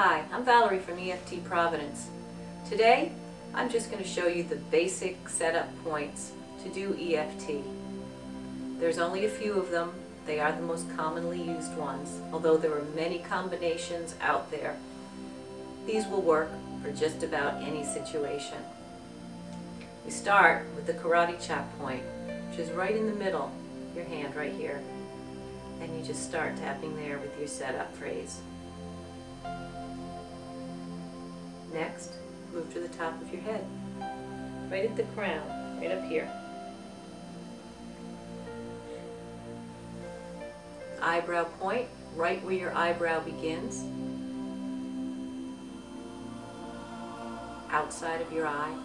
Hi, I'm Valerie from EFT Providence. Today, I'm just going to show you the basic setup points to do EFT. There's only a few of them. They are the most commonly used ones, although there are many combinations out there. These will work for just about any situation. We start with the karate chop point, which is right in the middle, your hand right here. And you just start tapping there with your setup phrase. Next, move to the top of your head, right at the crown, right up here. Eyebrow point, right where your eyebrow begins, outside of your eye.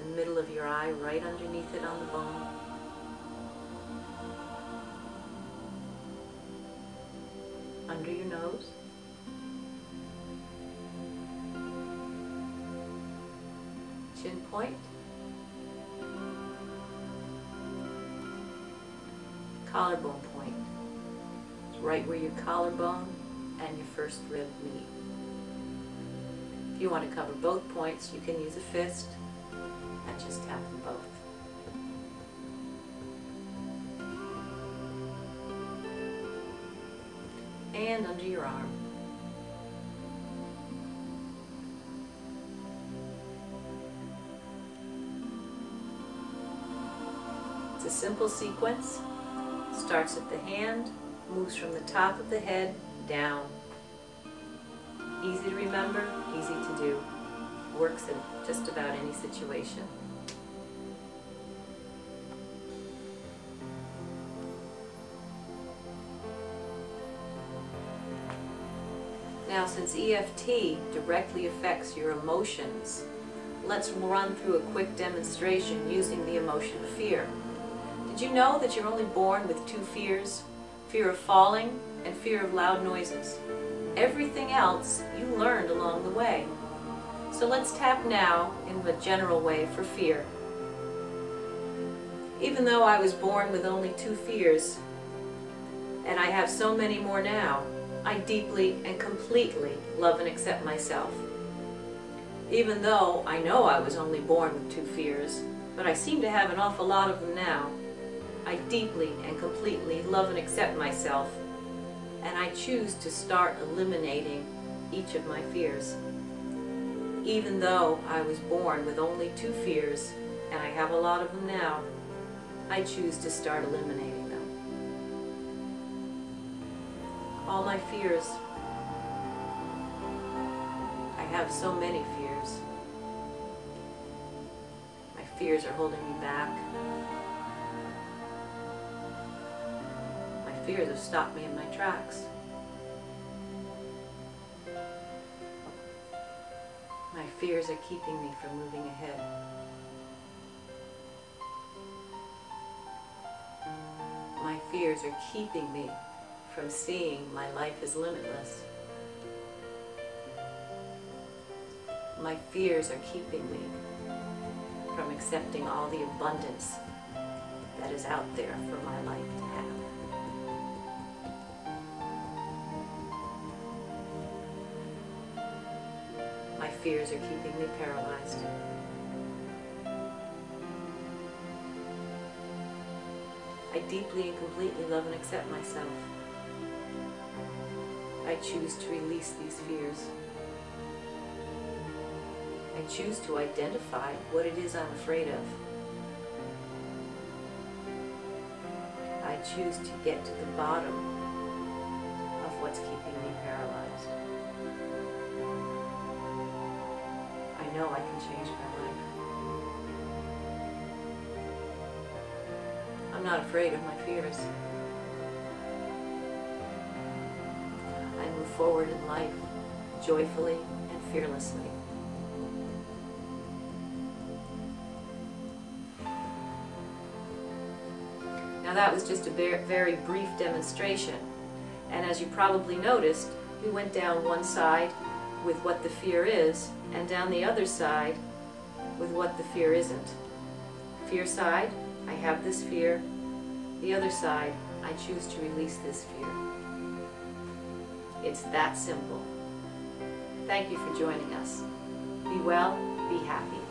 The middle of your eye, right underneath it on the bone. Under your nose. Chin point. Collarbone point. It's right where your collarbone and your first rib meet. If you want to cover both points, you can use a fist and just tap them both. And under your arm. It's a simple sequence. Starts at the hand, moves from the top of the head down. Easy to remember, easy to do. Works in just about any situation. Now, since EFT directly affects your emotions, let's run through a quick demonstration using the emotion of fear. Did you know that you're only born with two fears? Fear of falling and fear of loud noises. Everything else you learned along the way. So let's tap now in a general way for fear. Even though I was born with only two fears, and I have so many more now, I deeply and completely love and accept myself. Even though I know I was only born with two fears, but I seem to have an awful lot of them now, I deeply and completely love and accept myself, and I choose to start eliminating each of my fears. Even though I was born with only two fears, and I have a lot of them now, I choose to start eliminating all my fears. I have so many fears. My fears are holding me back. My fears have stopped me in my tracks. My fears are keeping me from moving ahead. My fears are keeping me from seeing my life is limitless. My fears are keeping me from accepting all the abundance that is out there for my life to have. My fears are keeping me paralyzed. I deeply and completely love and accept myself. I choose to release these fears. I choose to identify what it is I'm afraid of. I choose to get to the bottom of what's keeping me paralyzed. I know I can change my life. I'm not afraid of my fears. Forward in life joyfully and fearlessly. Now that was just a very brief demonstration and as you probably noticed we went down one side with what the fear is and down the other side with what the fear isn't. Fear side, I have this fear. The other side, I choose to release this fear. It's that simple. Thank you for joining us. Be well, be happy.